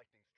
Lightning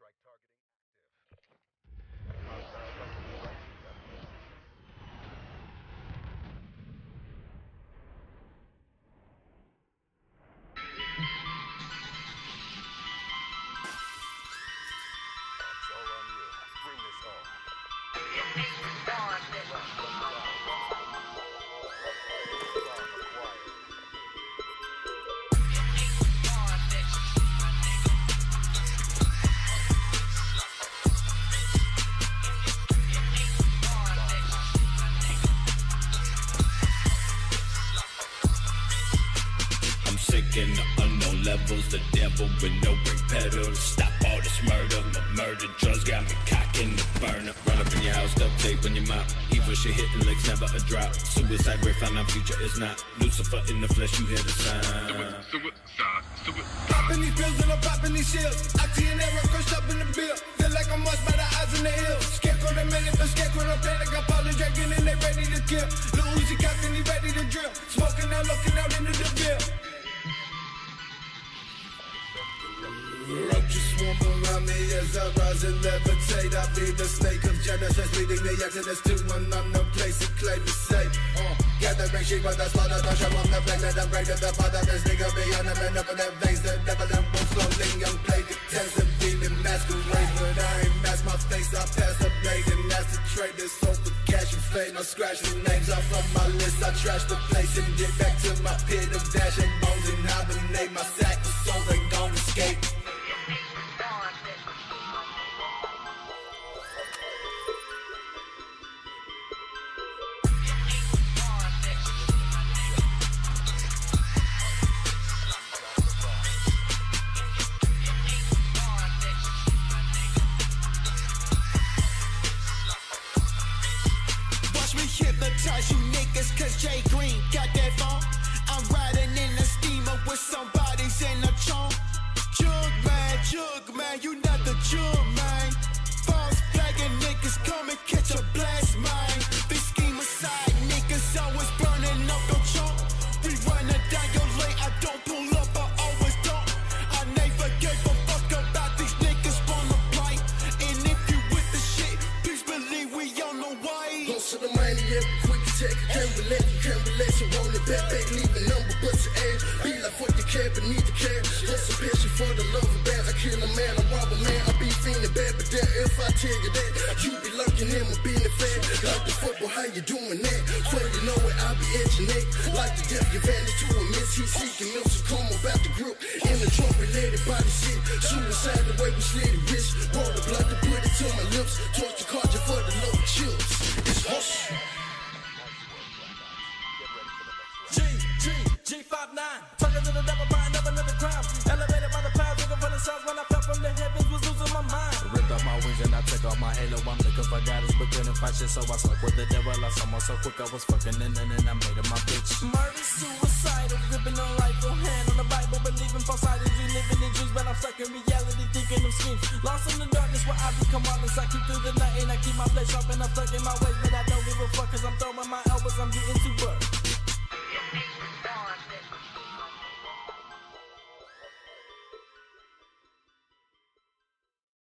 In the unknown levels, the devil with no brake pedals. Stop all this murder, my murder drugs got me cocking the burner. Run up in your house, duct tape on your mouth. Evil shit hitting legs, never a drop. Suicide rate found out future is not. Lucifer in the flesh, you hear the sound. Suicide. Popping these pills and I'm popping these shells. I see an arrow crushed up in the bill. Feel like I'm watched by the eyes in the hills. Scarecrow the minute, but scarecrow the planet. Got Polly dragon and they ready to kill. Lil Uzi and he ready to drill. Smoking out, looking out into the bill. Roaches swarm around me as I rise and levitate. I be the snake of Genesis, leading the Exodus to unknown place and claim to say. Uh, gather bring sheep with the slaughter, the show on the planet, the break of the father, this nigga beyond the man up in their veins, the devil and both slowly play the tens of demon masquerade, but I ain't mask my face, I pass the blade and that's the trade, this soul for cash and fame, I scratch the names off of my list, I trash the place and get back to my pit of dash bones and hibernate my me you niggas, cause Jay Green got that phone. I'm riding in a steamer with somebody's in a trunk. Jug man, jug man, you not passion for the love of bands. I kill a man, I rob a man. I be feeling bad, but then if I tell you that, you be lurking in my being fan. Like the football, how you doing that? Before you know it, I be itching it. Like the death, give advantage to a miss. He seeking milk, so come about the group. In the trunk, related body shit. Suicide, the way we slid the wrist. Roll the blood to put it to my lips. The carja for the to the devil, buying up another crime. Elevated by the looking for the. When I fell from the heavens, was losing my mind. Ripped off my wings and I took off my halo. I'm looking for but couldn't find shit, so I slept with the devil. I saw myself quick, I was fucking and then I made it my bitch. Murder, suicidal, gripping on life, on hand on the Bible, believing false items, we living in dreams, but I'm stuck in reality, thinking of schemes. Lost in the darkness where I become honest. I keep through the night and I keep my place sharp and I'm stuck in my ways, but I don't give a fuck cause I'm throwing my elbows, I'm getting too buck.